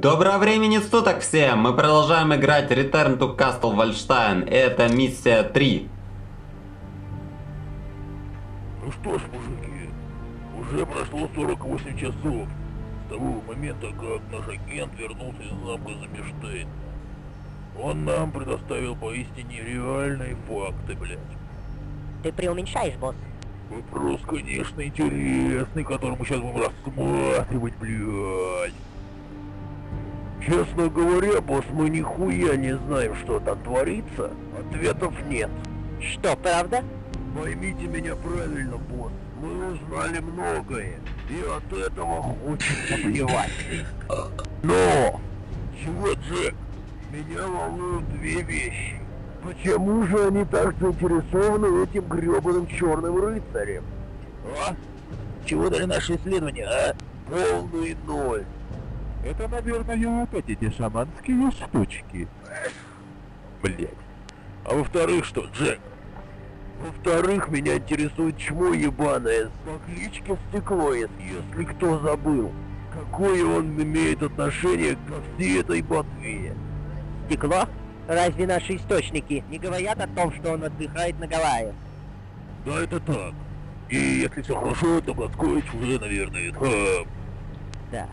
Доброго времени суток всем! Мы продолжаем играть Return to Castle Wallstein. Это миссия 3. Ну что ж, мужики, уже прошло 48 часов с того момента, как наш агент вернулся из замка Замештейн. Он нам предоставил поистине реальные факты, блядь. Ты преуменьшаешь, босс. Вопрос, конечно, интересный, который мы сейчас будем рассматривать, блядь. Честно говоря, босс, мы нихуя не знаем, что там творится. Ответов нет. Что, правда? Поймите меня правильно, босс. Мы узнали многое, и от этого хочется плевать. Но! Чего, Джек? Меня волнуют две вещи. Почему же они так заинтересованы этим гребаным черным рыцарем? А? Чего дали наши исследования, а? Полный ноль. Это, наверное, опять эти шаманские штучки. Блять. А во-вторых, что, Джек? Во-вторых, меня интересует чмо ебаное по кличке Стеклоид, если кто забыл. Какое он имеет отношение ко всей этой ботве? Стекло? Разве наши источники не говорят о том, что он отдыхает на Гавайях? Да, это так. И если все хорошо, то Блацкович уже, наверное, там. Да.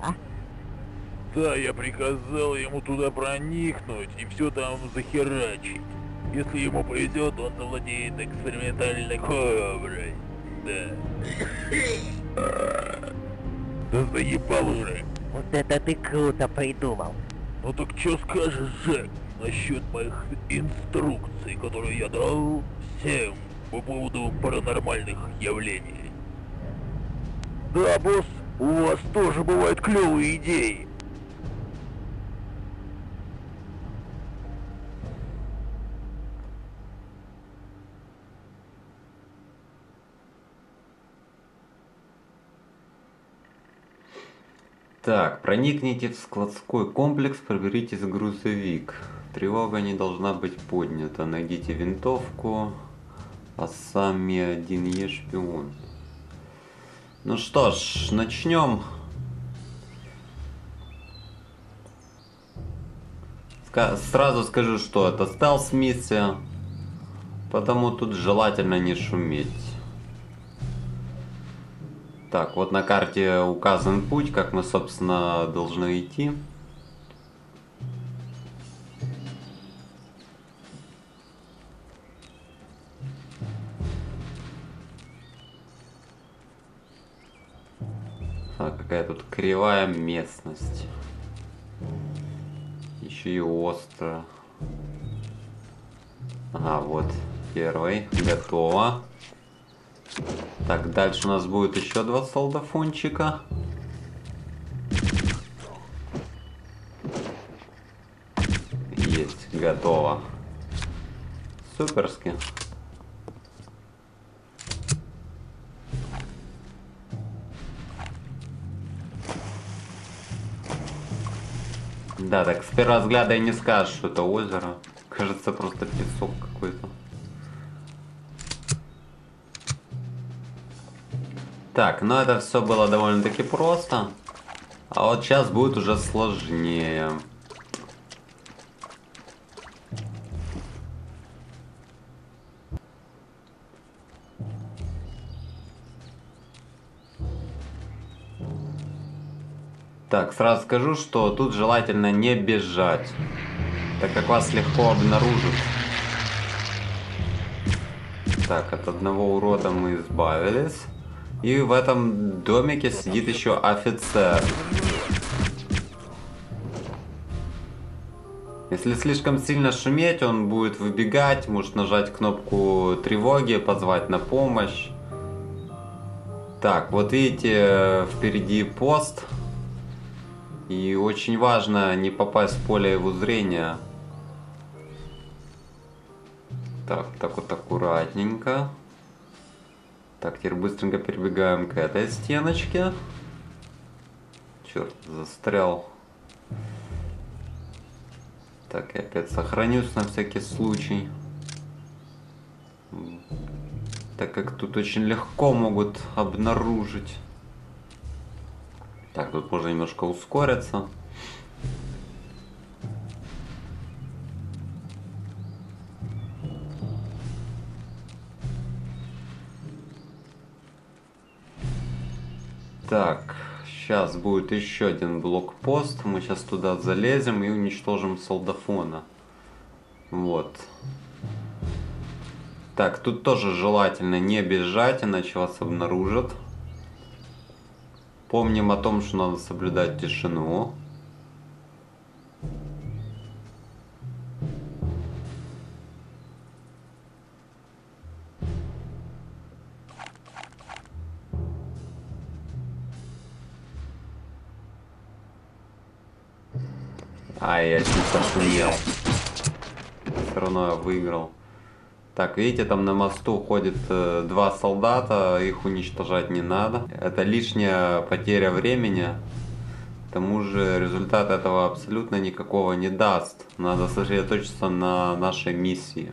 Да, я приказал ему туда проникнуть и все там захерачить. Если ему повезет, он завладеет экспериментальной коброй. Да. Да заебал уже. Вот это ты круто придумал. Ну так что скажешь, Джек, насчет моих инструкций, которые я дал всем по поводу паранормальных явлений? Да, босс, у вас тоже бывают клевые идеи. Так, проникните в складской комплекс, проберитесь грузовик. Тревога не должна быть поднята. Найдите винтовку. А сами один е шпион. Ну что ж, начнем. Ска сразу скажу, что это стелс-миссия. Потому тут желательно не шуметь. Так, вот на карте указан путь, как мы, собственно, должны идти. А, какая тут кривая местность. Еще и остро. Ага, вот первый. Готово. Так, дальше у нас будет еще два солдафончика. Есть, готово. Суперски. Да, так с первого взгляда и не скажешь, что это озеро. Кажется, просто песок какой-то. Так, ну это все было довольно-таки просто. А вот сейчас будет уже сложнее. Так, сразу скажу, что тут желательно не бежать, так как вас легко обнаружат. Так, от одного урода мы избавились. И в этом домике сидит еще офицер. Если слишком сильно шуметь, он будет выбегать, может нажать кнопку тревоги, позвать на помощь. Так, вот видите, впереди пост. И очень важно не попасть в поле его зрения. Так, так вот аккуратненько. Так, теперь быстренько перебегаем к этой стеночке. Черт, застрял. Так, я опять сохранюсь на всякий случай. Так как тут очень легко могут обнаружить. Так, тут можно немножко ускориться. Так, сейчас будет еще один блокпост. Мы сейчас туда залезем и уничтожим солдафона. Вот. Так, тут тоже желательно не бежать, иначе вас обнаружат. Помним о том, что надо соблюдать тишину. А, я чуть охуел. Все равно я выиграл. Так, видите, там на мосту ходит э, два солдата, их уничтожать не надо. Это лишняя потеря времени. К тому же результат этого абсолютно никакого не даст. Надо сосредоточиться на нашей миссии.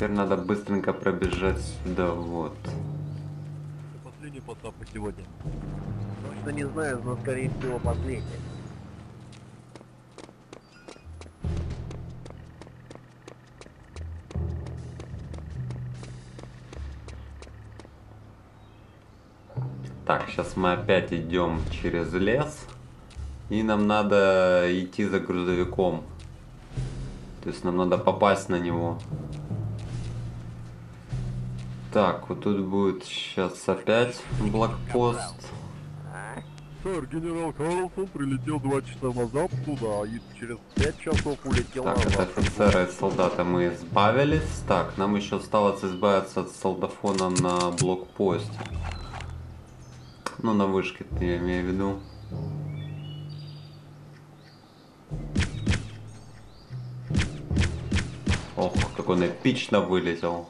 Теперь надо быстренько пробежать сюда, вот. Последний постав на сегодня. Точно не знаю, но скорее всего последний. Так, сейчас мы опять идем через лес. И нам надо идти за грузовиком. То есть нам надо попасть на него. Так, вот тут будет сейчас опять блокпост. Сэр, генерал Карлсон прилетел два часа назад туда и через пять часов улетел Так, от назад. офицера и солдата мы избавились. Так, нам еще осталось избавиться от солдафона на блокпосте. Ну, на вышке, я имею в виду. Ох, как он эпично вылетел.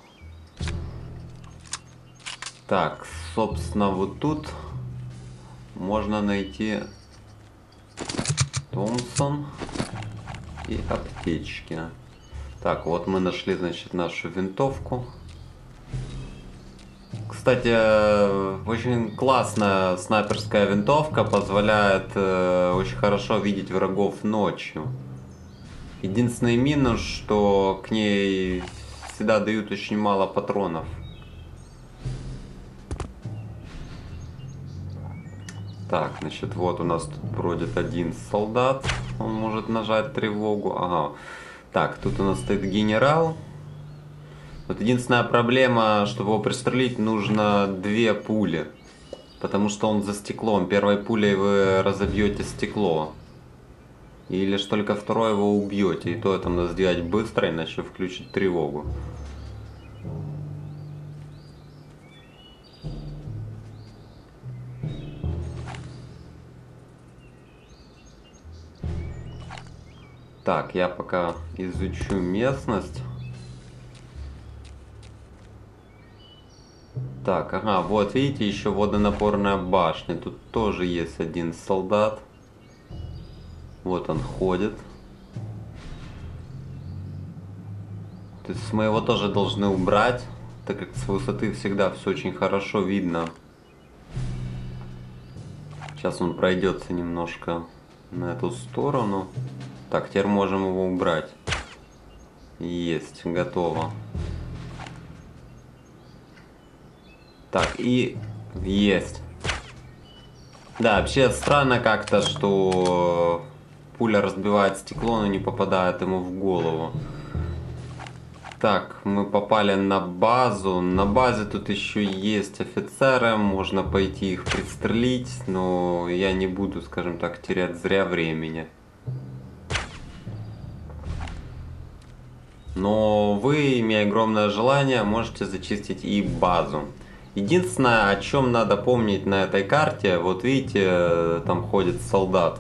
Так, собственно, вот тут можно найти Томпсон и аптечки. Так, вот мы нашли, значит, нашу винтовку. Кстати, очень классная снайперская винтовка, позволяет э, очень хорошо видеть врагов ночью. Единственный минус, что к ней всегда дают очень мало патронов. Так, значит, вот у нас тут бродит один солдат. Он может нажать тревогу. Ага. Так, тут у нас стоит генерал. Вот единственная проблема, чтобы его пристрелить, нужно две пули. Потому что он за стеклом. Первой пулей вы разобьете стекло. И лишь только второй его убьете. И то это надо сделать быстро, иначе включить тревогу. Так, я пока изучу местность. Так, ага, вот видите, еще водонапорная башня. Тут тоже есть один солдат. Вот он ходит. То есть мы его тоже должны убрать, так как с высоты всегда все очень хорошо видно. Сейчас он пройдется немножко на эту сторону. Так, теперь можем его убрать. Есть, готово. Так, и есть. Да, вообще странно как-то, что пуля разбивает стекло, но не попадает ему в голову. Так, мы попали на базу. На базе тут еще есть офицеры, можно пойти их пристрелить, но я не буду, скажем так, терять зря времени. Но вы, имея огромное желание, можете зачистить и базу. Единственное, о чем надо помнить на этой карте, вот видите, там ходит солдат.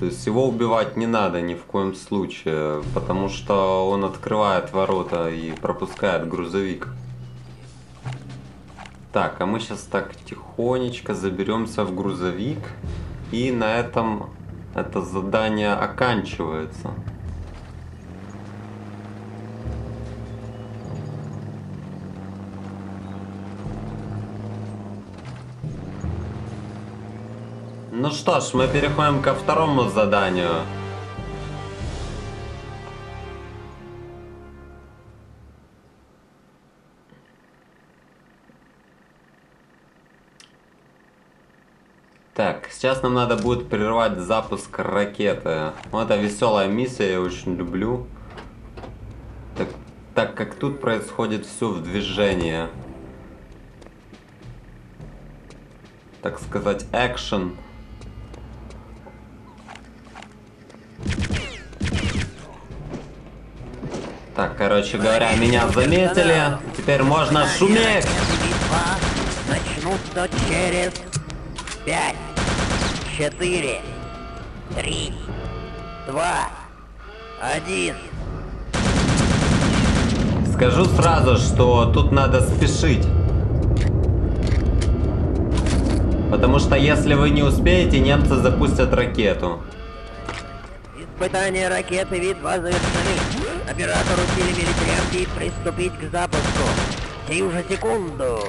То есть его убивать не надо ни в коем случае, потому что он открывает ворота и пропускает грузовик. Так, а мы сейчас так тихонечко заберемся в грузовик. И на этом это задание оканчивается. Ну что ж, мы переходим ко второму заданию. Так, сейчас нам надо будет прервать запуск ракеты. Ну, это веселая миссия, я очень люблю. Так, так как тут происходит все в движении. Так сказать, экшен. Так, короче говоря, меня заметили. Теперь можно шуметь. Начнутся через пять, четыре, три, два, один. Скажу сразу, что тут надо спешить. Потому что если вы не успеете, немцы запустят ракету. Испытания ракеты ВИ-2 завершены. Оператор усилиями тряпки приступить к запуску. Сию же секунду.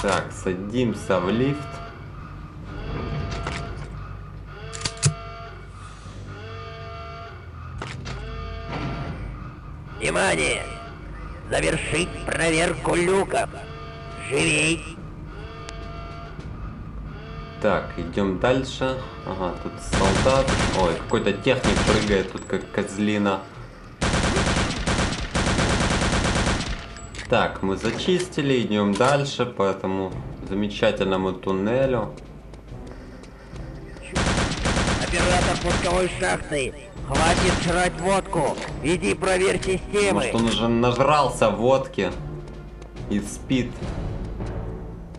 Так, садимся в лифт. Внимание! Завершить проверку люков. Живей! Так, идем дальше. Ага, тут солдат. Ой, какой-то техник прыгает тут как козлина. Так, мы зачистили, идем дальше по этому замечательному туннелю. Оператор пусковой шахты. Хватит жрать водку. Иди проверь системы. Может, он уже нажрался водки и спит.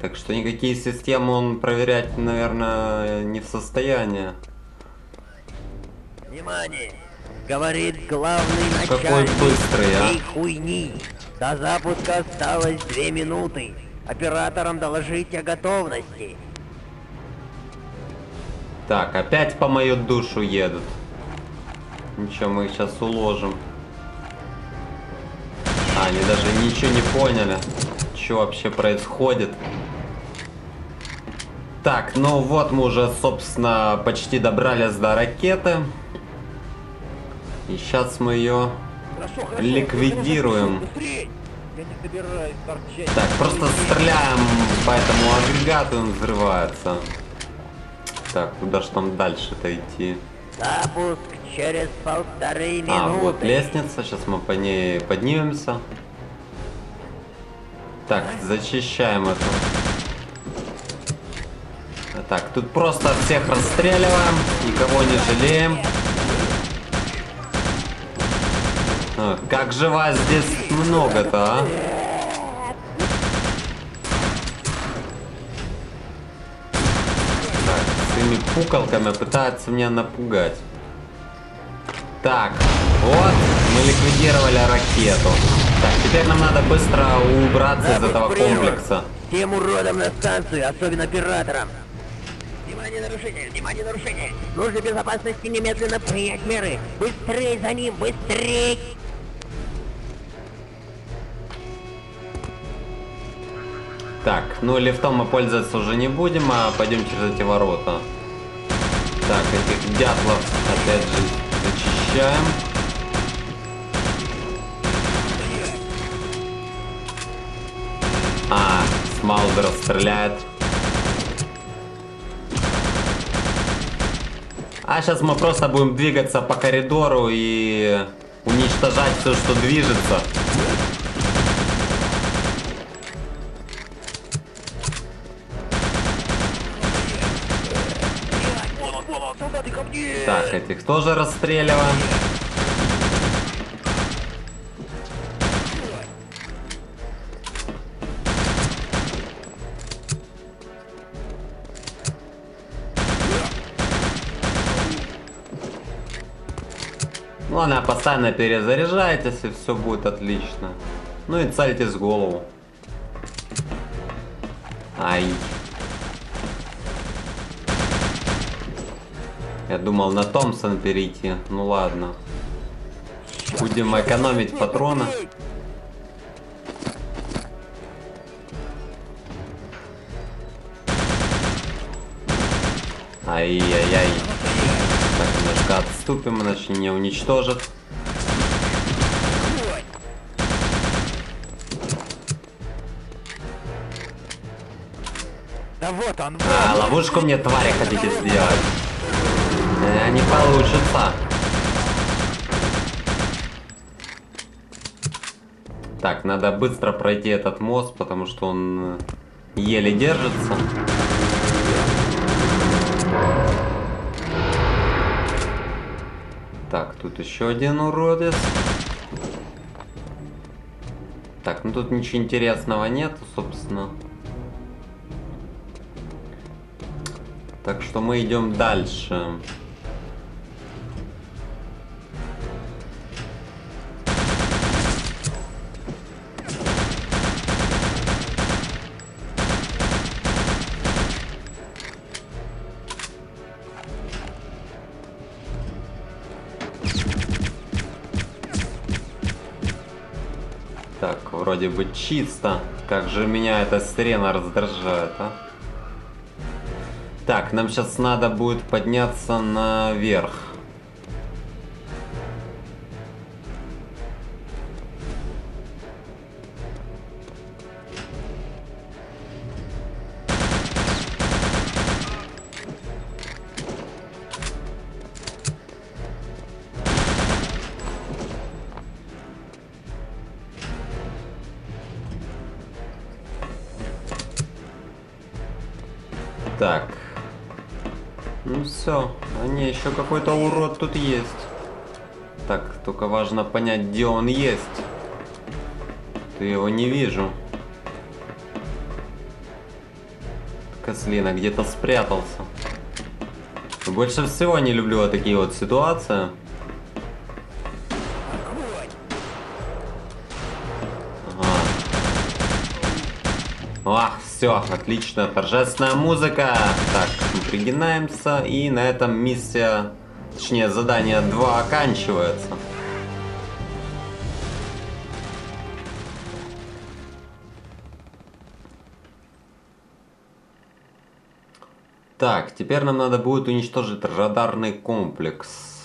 Так что никакие системы он проверять, наверное, не в состоянии. Внимание! Говорит главный Какой начальник быстрый, а. хуйни. До запуска осталось две минуты. Операторам доложить о готовности. Так, опять по мою душу едут. Ничего, мы их сейчас уложим. А, они даже ничего не поняли, что вообще происходит. Так, ну вот мы уже, собственно, почти добрались до ракеты. И сейчас мы ее. Ликвидируем. Так, просто стреляем по этому агрегату, он взрывается. Так, куда ж там дальше-то идти? Запуск через полторы минуты. А, вот лестница, сейчас мы по ней поднимемся. Так, зачищаем эту. Так, тут просто всех расстреливаем, никого не жалеем. А, как же вас здесь много-то, а? Так, своими пукалками пытаются меня напугать. Так, вот, мы ликвидировали ракету. Так, теперь нам надо быстро убраться из этого комплекса. Всем уродам на станцию, особенно операторам. Внимание, нарушение, внимание, нарушение. Службе безопасности немедленно принять меры. Быстрей за ним, быстрей! Так, ну лифтом мы пользоваться уже не будем, а пойдем через эти ворота. Так, этих дятлов опять же зачищаем. А, Смалдер стреляет. А сейчас мы просто будем двигаться по коридору и уничтожать все, что движется. Этих тоже расстреливаем. Ну, она постоянно перезаряжайтесь, и все будет отлично. Ну и цельтесь в голову. Ай. Я думал на Томпсон перейти. Ну ладно. Будем экономить патроны. Ай-яй-яй. Так, немножко отступим, иначе не уничтожит. Да вот он. А, ловушку мне, твари, хотите сделать? Э, не получится. Так, надо быстро пройти этот мост, потому что он э, еле держится. Так, тут еще один уродец. Так, ну тут ничего интересного нету, собственно. Так что мы идем дальше. Так, вроде бы чисто. Как же меня эта сирена раздражает, а? Так, нам сейчас надо будет подняться наверх. Они еще какой-то урод тут есть. Так, только важно понять, где он есть. Ты его не вижу. Кослина где-то спрятался. Больше всего не люблю такие вот ситуации. Все, отлично, торжественная музыка. Так, мы пригинаемся, и на этом миссия, точнее задание 2 оканчивается. Так, теперь нам надо будет уничтожить радарный комплекс.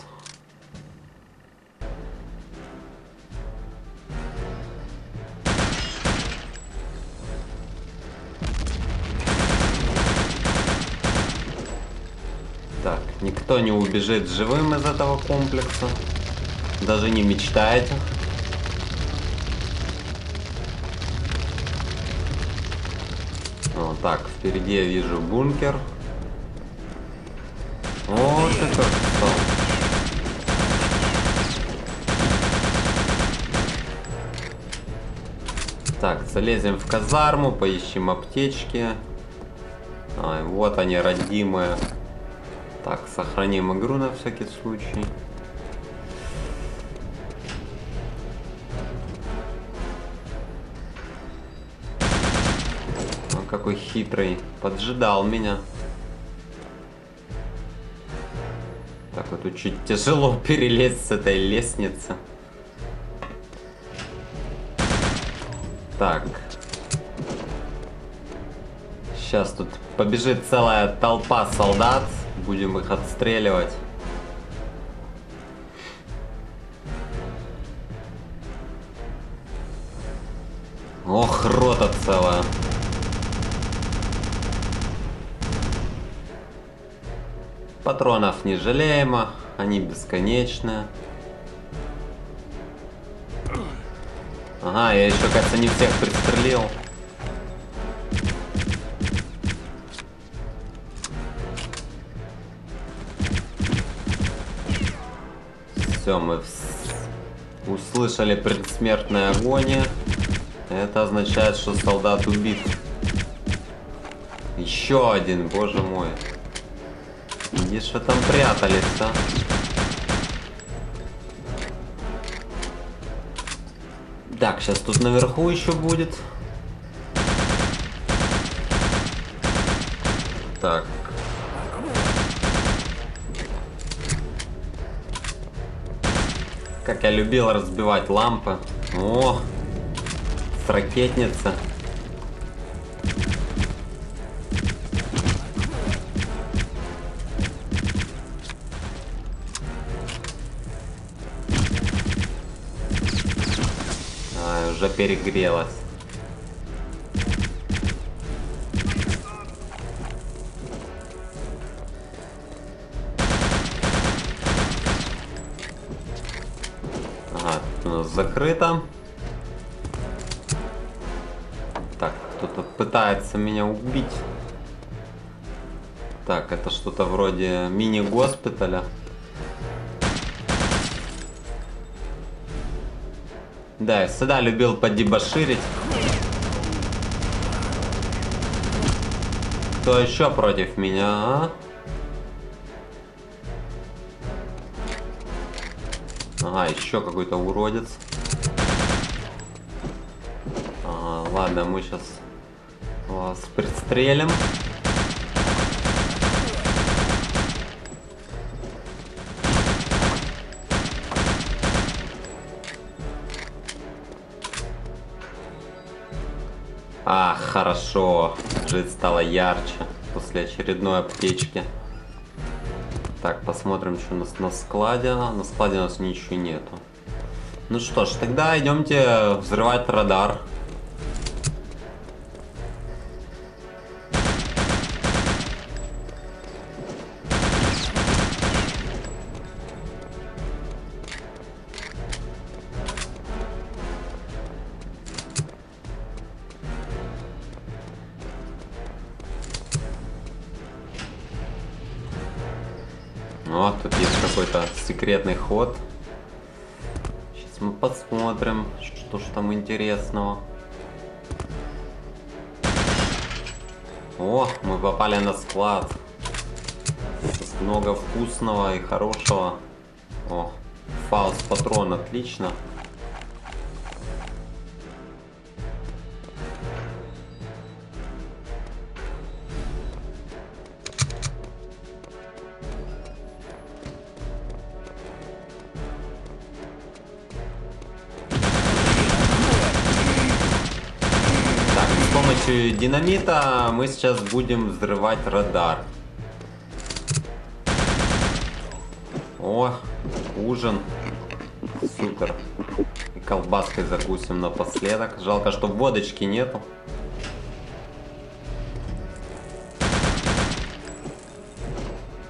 Никто не убежит живым из этого комплекса. Даже не мечтаете. О, так, впереди я вижу бункер. Вот это что. Так, залезем в казарму, поищем аптечки. А, вот они, родимые. Так, сохраним игру на всякий случай. Он какой хитрый. Поджидал меня. Так, вот тут чуть тяжело перелезть с этой лестницы. Так. Сейчас тут побежит целая толпа солдат. Будем их отстреливать. Ох, рота целая. Патронов не жалеемо, они бесконечные. Ага, я еще, кажется, не всех пристрелил. Все, мы услышали предсмертное агония. Это означает, что солдат убит. Еще один, боже мой. Где ж вы там прятались, а? Так, сейчас тут наверху еще будет. я любил разбивать лампы. О, с ракетница. А, уже перегрелась. Закрыто. Так, кто-то пытается меня убить. Так, это что-то вроде мини-госпиталя. Да, я всегда любил подебоширить. Кто еще против меня, а? Ага, еще какой-то уродец. Ага, ладно, мы сейчас вас пристрелим. А, хорошо. Жизнь стала ярче после очередной аптечки. Так, посмотрим, что у нас на складе. На складе у нас ничего нету. Ну что ж, тогда идемте взрывать радар. Ход. Сейчас мы посмотрим, что ж там интересного. О, мы попали на склад. Тут много вкусного и хорошего. О, фаус патрон, отлично. Динамита мы сейчас будем взрывать радар. О, ужин. Супер. И колбаской закусим напоследок. Жалко, что водочки нету.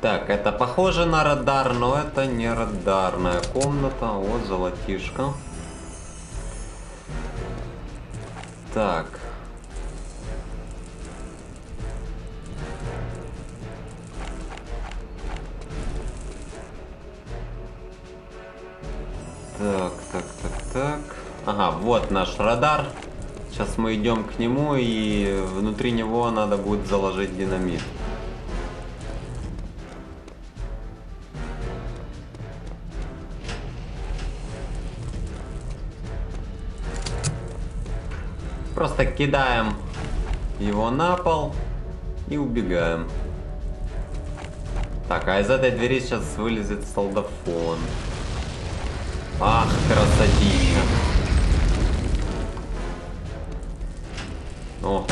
Так, это похоже на радар, но это не радарная комната. Вот золотишко. Так. Так, так, так, так. Ага, вот наш радар. Сейчас мы идем к нему, и внутри него надо будет заложить динамит. Просто кидаем его на пол и убегаем. Так, а из этой двери сейчас вылезет солдафон. Ах, красотища. О,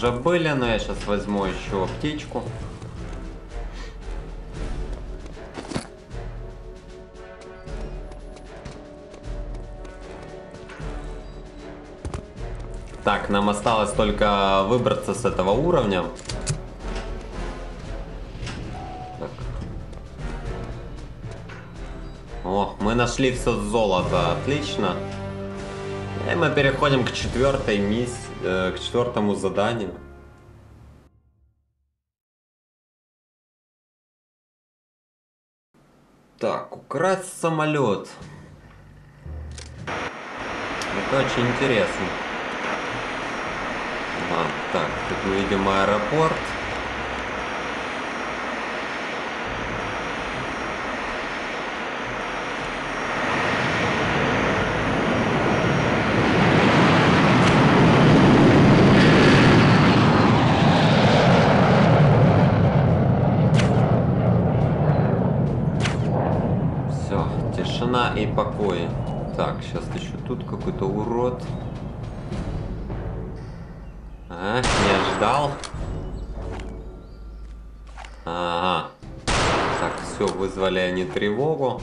уже были, но я сейчас возьму еще аптечку. Так, нам осталось только выбраться с этого уровня. Так. О, мы нашли все золото, отлично. И мы переходим к четвертой миссии, э, к четвертому заданию. Так, украсть самолет. Это очень интересно. Ага, так, тут мы видим аэропорт. Вызвали они тревогу.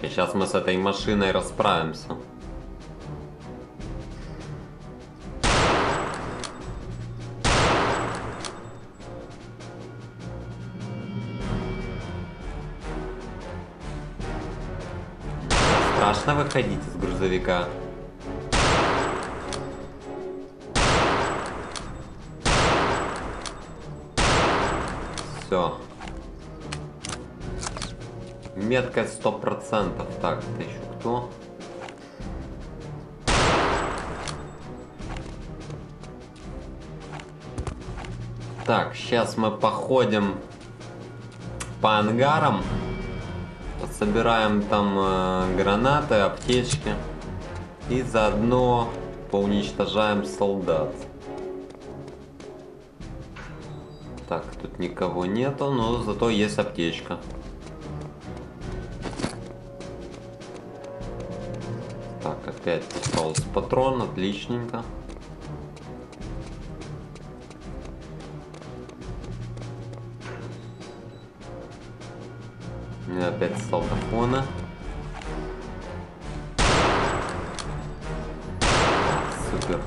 Сейчас мы с этой машиной расправимся. Страшно выходить из грузовика. Все. Меткость сто процентов. Так, это еще кто? Так, сейчас мы походим по ангарам. Собираем там э, гранаты, аптечки. И заодно поуничтожаем солдат. Тут никого нету, но зато есть аптечка. Так, опять остался патрон, отличненько. Меня опять солдафона. Супер.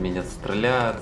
Меня стреляют.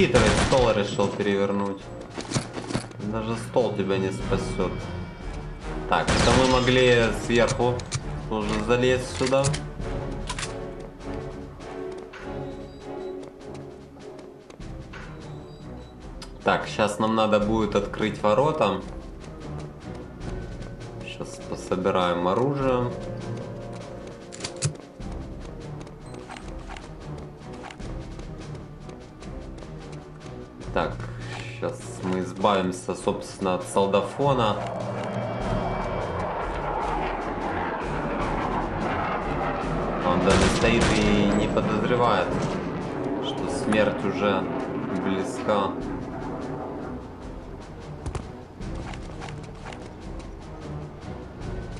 Хитрый стол решил перевернуть. Даже стол тебя не спасет. Так, это мы могли сверху тоже залезть сюда. Так, сейчас нам надо будет открыть ворота. Сейчас пособираем оружие. Избавимся, собственно, от солдафона. Он даже стоит и не подозревает, что смерть уже близка.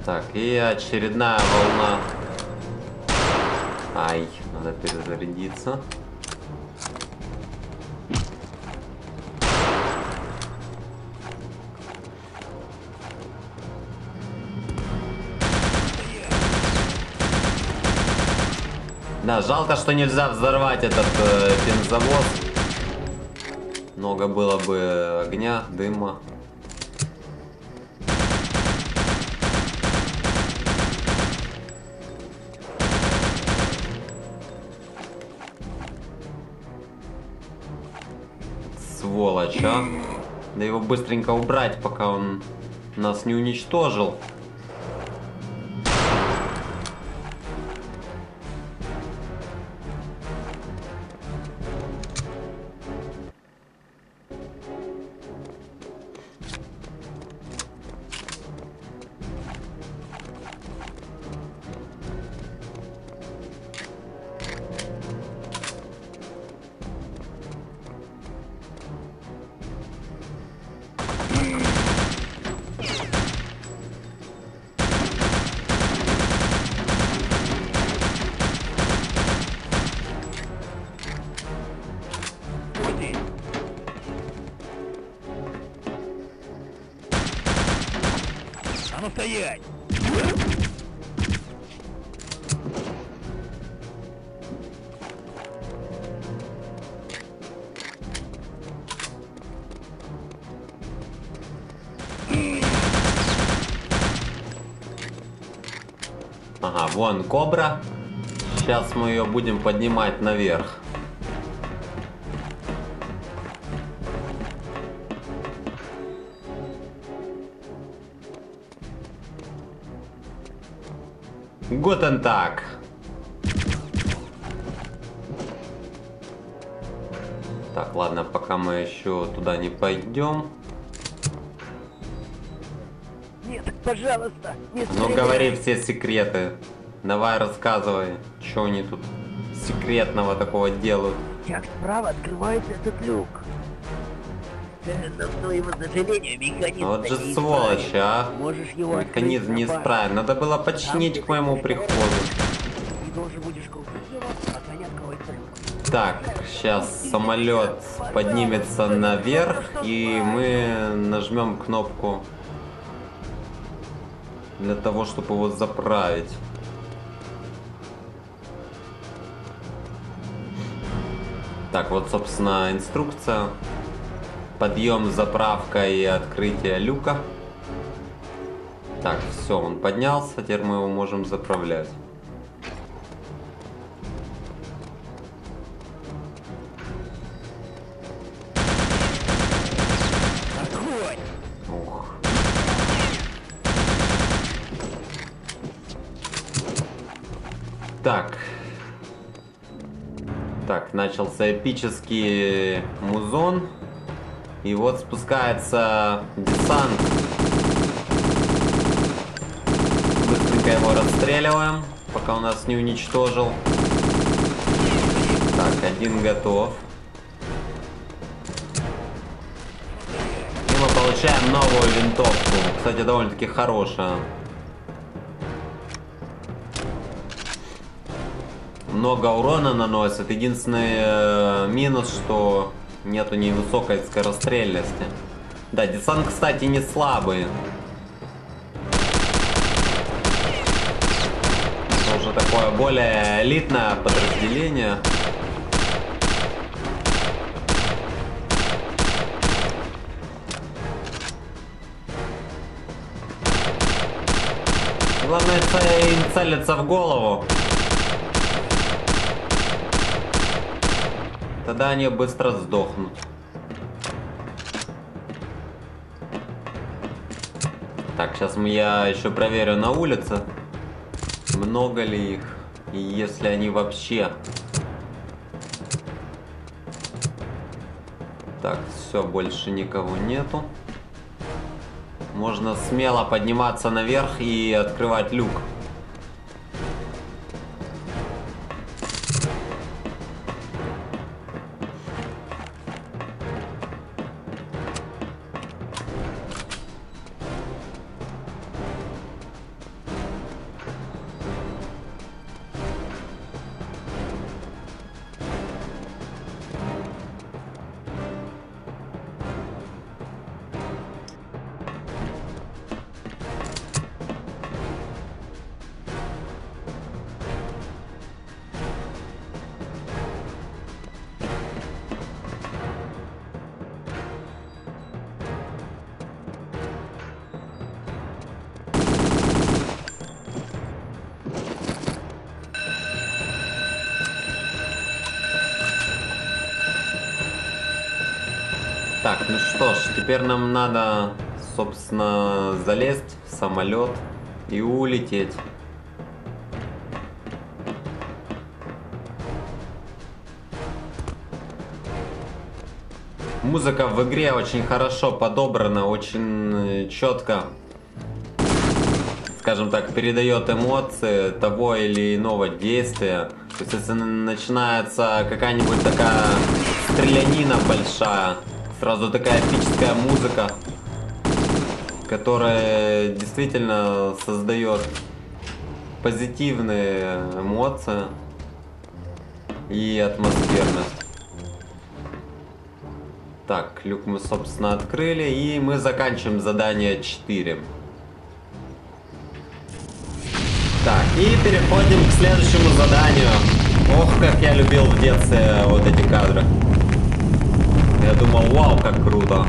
Так, и очередная волна. Ай, надо перезарядиться. Да, жалко, что нельзя взорвать этот э, бензовоз. Много было бы огня, дыма. Сволочь, а? Да его быстренько убрать, пока он нас не уничтожил. Стоять! Ага, вон кобра. Сейчас мы ее будем поднимать наверх. Гутен так. Так, ладно, пока мы еще туда не пойдем. Нет, пожалуйста, не Ну говори все секреты. Давай рассказывай, что они тут секретного такого делают. Как справа открывается этот люк. Э, Но, твоему сожалению, механизм Вот же сволочь, а. Можешь его Механизм не исправен. Надо было починить к моему приходу. Его, откроется люк. Так, сейчас самолет поднимется наверх, и мы нажмем кнопку для того, чтобы его заправить. Так, вот, собственно, инструкция. Подъем, заправка и открытие люка. Так, все, он поднялся, теперь мы его можем заправлять. Так. Так, начался эпический музон. И вот спускается десант. Быстренько его расстреливаем, пока он нас не уничтожил. Так, один готов. И мы получаем новую винтовку. Кстати, довольно-таки хорошая. Много урона наносит. Единственный э, минус, что нету невысокой скорострельности. Да, десант, кстати, не слабый. Это уже такое более элитное подразделение. Главное целиться в голову. Тогда они быстро сдохнут. Так, сейчас я еще проверю на улице, много ли их, и если они вообще. Так, все, больше никого нету. Можно смело подниматься наверх и открывать люк. Так, ну что ж, теперь нам надо, собственно, залезть в самолет и улететь. Музыка в игре очень хорошо подобрана, очень четко, скажем так, передает эмоции того или иного действия. То есть, если начинается какая-нибудь такая стрелянина большая, сразу такая эпическая музыка, которая действительно создает позитивные эмоции и атмосферность. Так, люк мы, собственно, открыли, и мы заканчиваем задание 4. Так, и переходим к следующему заданию. Ох, как я любил в детстве вот эти кадры. Я думал, вау, как круто.